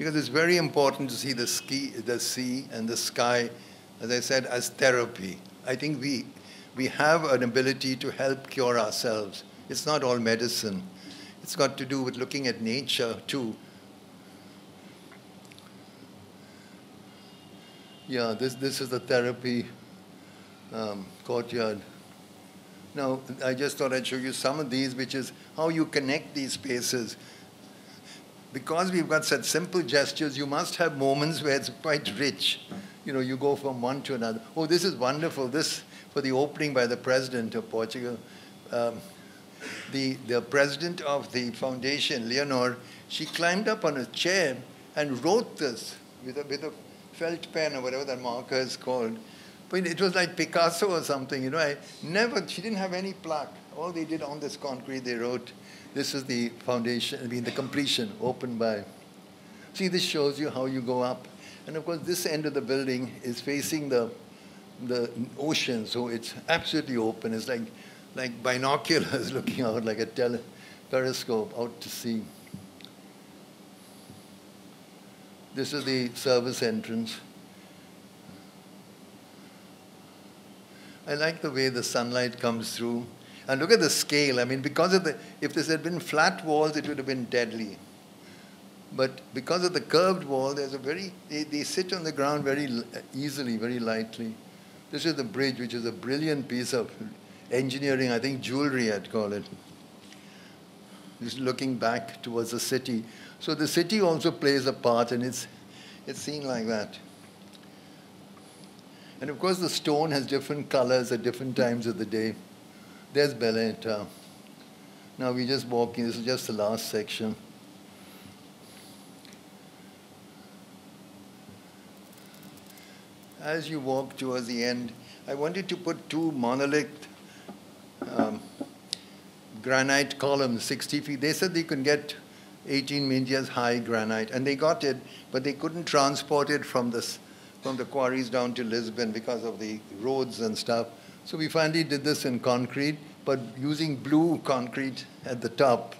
because it's very important to see the, ski, the sea and the sky, as I said, as therapy. I think we, we have an ability to help cure ourselves. It's not all medicine. It's got to do with looking at nature too. Yeah, this, this is the therapy um, courtyard. Now, I just thought I'd show you some of these, which is how you connect these spaces. Because we've got such simple gestures, you must have moments where it's quite rich. You know, you go from one to another. Oh, this is wonderful. This for the opening by the president of Portugal. Um, the, the president of the foundation, Leonor, she climbed up on a chair and wrote this with a, with a felt pen or whatever that marker is called. But it was like Picasso or something, you know. I never, she didn't have any plaque. All they did on this concrete, they wrote, this is the foundation, I mean, the completion, opened by. See, this shows you how you go up. And of course, this end of the building is facing the, the ocean, so it's absolutely open. It's like, like binoculars looking out, like a tele, periscope out to sea. This is the service entrance. I like the way the sunlight comes through. And look at the scale. I mean, because of the, if this had been flat walls, it would have been deadly. But because of the curved wall, there's a very, they, they sit on the ground very easily, very lightly. This is the bridge, which is a brilliant piece of engineering, I think jewelry I'd call it. Just looking back towards the city. So the city also plays a part, and it's, it's seen like that. And of course, the stone has different colors at different times of the day. There's Belém Now we're just walking, this is just the last section. As you walk towards the end, I wanted to put two monolith um, granite columns, 60 feet. They said they could get 18 meters high granite, and they got it, but they couldn't transport it from this from the quarries down to Lisbon because of the roads and stuff. So we finally did this in concrete, but using blue concrete at the top.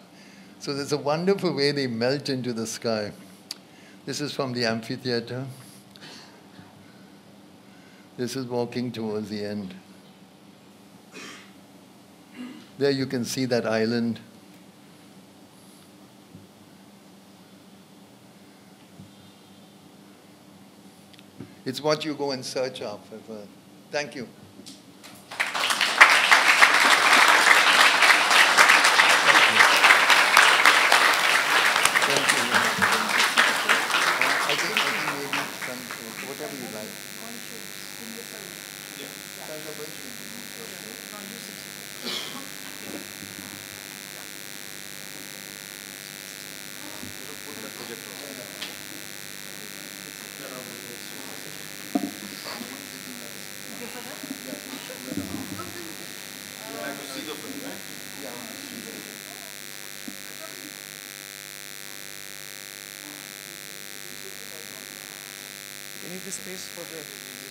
So there's a wonderful way they melt into the sky. This is from the amphitheater. This is walking towards the end. There you can see that island. It's what you go in search of. Thank you. Space for the